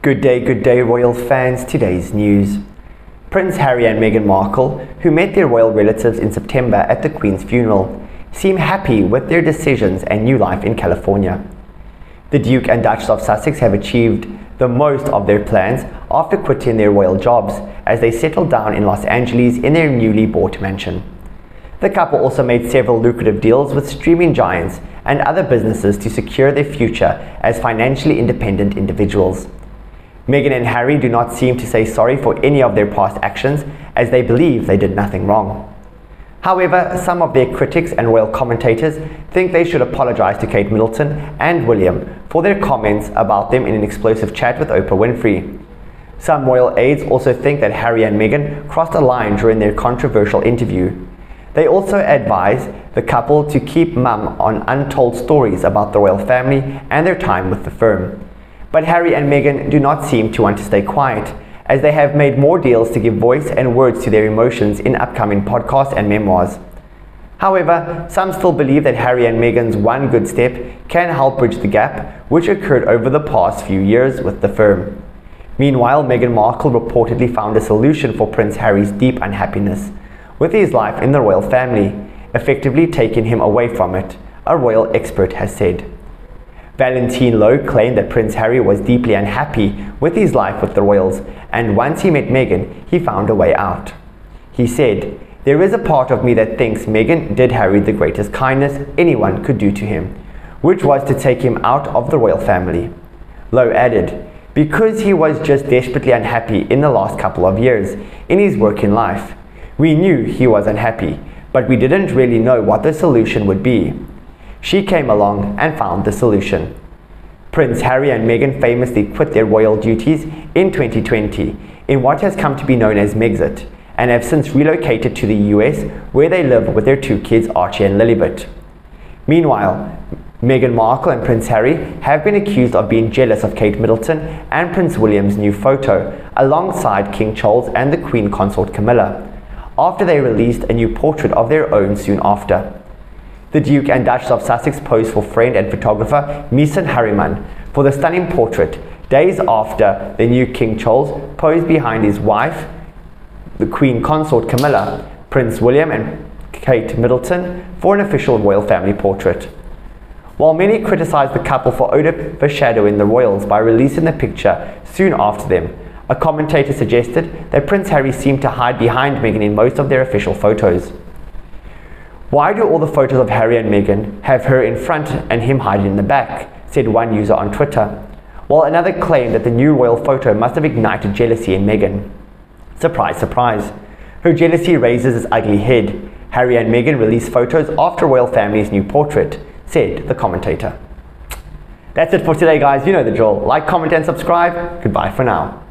Good day, good day, royal fans. Today's news. Prince Harry and Meghan Markle, who met their royal relatives in September at the Queen's funeral, seem happy with their decisions and new life in California. The Duke and Duchess of Sussex have achieved the most of their plans after quitting their royal jobs as they settled down in Los Angeles in their newly bought mansion. The couple also made several lucrative deals with streaming giants and other businesses to secure their future as financially independent individuals. Meghan and Harry do not seem to say sorry for any of their past actions as they believe they did nothing wrong. However, some of their critics and royal commentators think they should apologize to Kate Middleton and William for their comments about them in an explosive chat with Oprah Winfrey. Some royal aides also think that Harry and Meghan crossed a line during their controversial interview. They also advise the couple to keep mum on untold stories about the royal family and their time with the firm. But Harry and Meghan do not seem to want to stay quiet, as they have made more deals to give voice and words to their emotions in upcoming podcasts and memoirs. However, some still believe that Harry and Meghan's one good step can help bridge the gap which occurred over the past few years with the firm. Meanwhile, Meghan Markle reportedly found a solution for Prince Harry's deep unhappiness with his life in the royal family, effectively taking him away from it, a royal expert has said. Valentine Low claimed that Prince Harry was deeply unhappy with his life with the royals, and once he met Meghan, he found a way out. He said, There is a part of me that thinks Meghan did Harry the greatest kindness anyone could do to him, which was to take him out of the royal family. Low added, because he was just desperately unhappy in the last couple of years in his working life. We knew he was unhappy, but we didn't really know what the solution would be. She came along and found the solution. Prince Harry and Meghan famously quit their royal duties in 2020 in what has come to be known as Megxit and have since relocated to the US where they live with their two kids Archie and Lilibet. Meanwhile, Meghan Markle and Prince Harry have been accused of being jealous of Kate Middleton and Prince William's new photo alongside King Charles and the Queen Consort Camilla after they released a new portrait of their own soon after. The Duke and Duchess of Sussex posed for friend and photographer Misan Harriman for the stunning portrait days after the new King Charles posed behind his wife, the Queen Consort Camilla, Prince William and Kate Middleton for an official royal family portrait. While many criticized the couple for overshadowing the royals by releasing the picture soon after them, a commentator suggested that Prince Harry seemed to hide behind Meghan in most of their official photos. Why do all the photos of Harry and Meghan have her in front and him hiding in the back? said one user on Twitter, while another claimed that the new royal photo must have ignited jealousy in Meghan. Surprise, surprise. Her jealousy raises its ugly head. Harry and Meghan released photos after royal family's new portrait, said the commentator. That's it for today, guys. You know the drill. Like, comment, and subscribe. Goodbye for now.